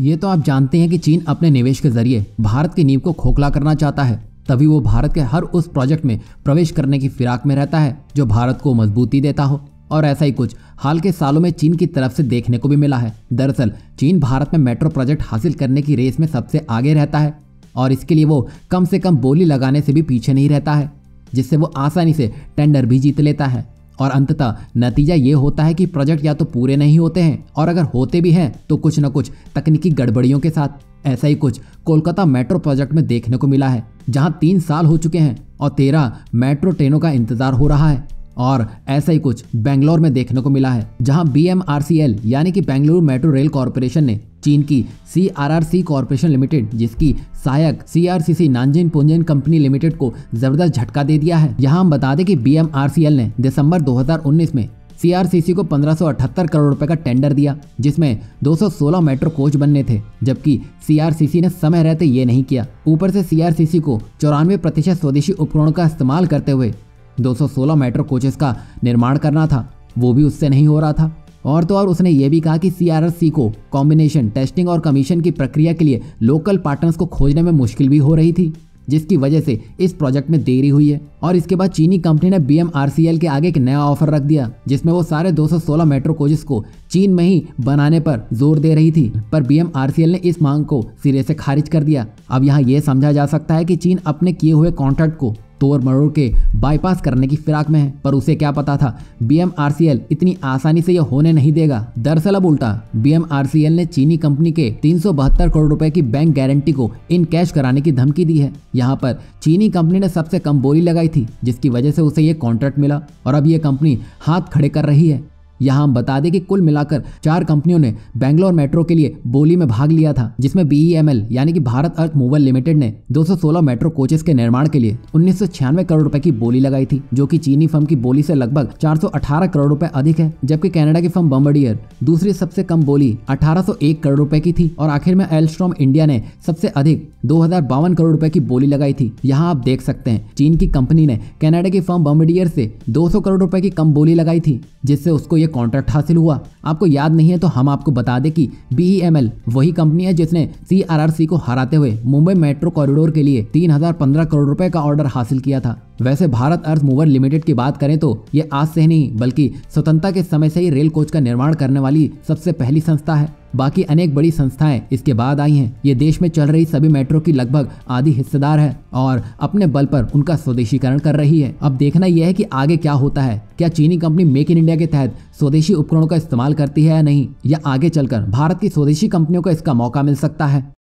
ये तो आप जानते हैं कि चीन अपने निवेश के ज़रिए भारत की नींव को खोखला करना चाहता है। तभी वो भारत के हर उस प्रोजेक्ट में प्रवेश करने की फिराक में रहता है, जो भारत को मजबूती देता हो। और ऐसा ही कुछ हाल के सालों में चीन की तरफ़ से देखने को भी मिला है। दरअसल, चीन भारत में मेट्रो प्रोजेक्ट हासिल करने की रेस में सबसे आगे रहता है। और इसके लिए वो कम से कम बोली लगाने से भी पीछे नहीं रहता है, जिससे वो आसानी से टेंडर भी जीत लेता है। और अंततः नतीजा ये होता है कि प्रोजेक्ट या तो पूरे नहीं होते हैं और अगर होते भी हैं तो कुछ न कुछ तकनीकी गड़बड़ियों के साथ ऐसा ही कुछ कोलकाता मेट्रो प्रोजेक्ट में देखने को मिला है, जहाँ तीन साल हो चुके हैं और तेरह मेट्रो ट्रेनों का इंतज़ार हो रहा है। और ऐसा ही कुछ बेंगलोर में देखने को मिला है, जहाँ बीएमआरसीएल यानी कि बेंगलुरु मेट्रो रेल कॉरपोरेशन ने चीन की C R R C corporation limited, जिसकी सहायक C R C C Nanjing पुंजन company limited को ज़बरदस्त झटका दे दिया है। यहाँ हम बता दें कि B M R C L ने दिसंबर 2019 में सीआरसीसी को 1578 करोड़ रुपए का टेंडर दिया, जिसमें 216 मेट्रो कोच बनने थे, जबकि सीआरसीसी ने समय रहते ये नहीं किया। ऊपर से सीआरसीसी को चौरानवे प्रतिशत स्वदेशी उपकरणों का इस्तेमाल करते हुए 216 मेट्रो कोचेस का निर्माण करना था। वो भी उससे नहीं हो रहा था। और तो और उसने ये भी कहा कि सीआरएससी को कॉम्बिनेशन टेस्टिंग और कमीशन की प्रक्रिया के लिए लोकल पार्टनर्स को खोजने में मुश्किल भी हो रही थी, जिसकी वजह से इस प्रोजेक्ट में देरी हुई है। और इसके बाद चीनी कंपनी ने बीएमआरसीएल के आगे एक नया ऑफ़र रख दिया, जिसमें वो सारे 216 मेट्रो कोचेस को चीन में ही बनाने पर ज़ोर दे रही थी। पर बीएमआरसीएल ने इस मांग को सिरे से खारिज कर दिया। अब यहाँ ये समझा जा सकता है कि चीन अपने किए हुए कॉन्ट्रैक्ट को तोड़ मरोड़ के बाईपास करने की फिराक में है, पर उसे क्या पता था? बीएमआरसीएल इतनी आसानी से यह होने नहीं देगा। दरअसल अब उल्टा। बीएमआरसीएल ने चीनी कंपनी के तीन सौ बहत्तर करोड़ रुपए की बैंक गारंटी को इन कैश कराने की धमकी दी है। यहाँ पर चीनी कंपनी ने सबसे कम बोली लगाई थी, जिसकी वजह से उसे ये कॉन्ट्रैक्ट मिला और अब ये कंपनी हाथ खड़े कर रही है। यहाँ हम बता दें कि कुल मिलाकर चार कंपनियों ने बैंगलोर मेट्रो के लिए बोली में भाग लिया था, जिसमें बीईएमएल यानी कि भारत अर्थ मूवल लिमिटेड ने 216 मेट्रो कोचेस के निर्माण के लिए उन्नीस सौ छियानवे करोड़ रुपए की बोली लगाई थी, जो कि चीनी फर्म की बोली से लगभग 418 करोड़ रुपए अधिक है, जबकि कनाडा की फर्म बम्बडियर दूसरी सबसे कम बोली अठारह सौ एक करोड़ रुपए की थी, और आखिर में एल्स्ट्रॉम इंडिया ने सबसे अधिक दो हज़ार बावन करोड़ रुपए की बोली लगाई थी। यहाँ आप देख सकते हैं, चीन की कंपनी ने कनाडा की फर्म बम्बडियर से 200 करोड़ रुपए की कम बोली लगाई थी, जिससे उसको ये कॉन्ट्रैक्ट हासिल हुआ। आपको याद नहीं है तो हम आपको बता दें कि बी वही कंपनी है जिसने सीआरआरसी को हराते हुए मुंबई मेट्रो कॉरिडोर के लिए तीन हज़ार पंद्रह करोड़ रुपए का ऑर्डर हासिल किया था। वैसे भारत अर्थ मूवर लिमिटेड की बात करें तो ये आज से नहीं, बल्कि स्वतंत्रता के समय से ही रेल कोच का निर्माण करने वाली सबसे पहली संस्था है। बाकी अनेक बड़ी संस्थाएँ इसके बाद आई हैं। ये देश में चल रही सभी मेट्रो की लगभग आधी हिस्सेदार है और अपने बल पर उनका स्वदेशीकरण कर रही है। अब देखना यह है कि आगे क्या होता है। क्या चीनी कंपनी मेक इन इंडिया के तहत स्वदेशी उपकरणों का इस्तेमाल करती है या नहीं? या आगे चलकर भारत की स्वदेशी कंपनियों को इसका मौका मिल सकता है?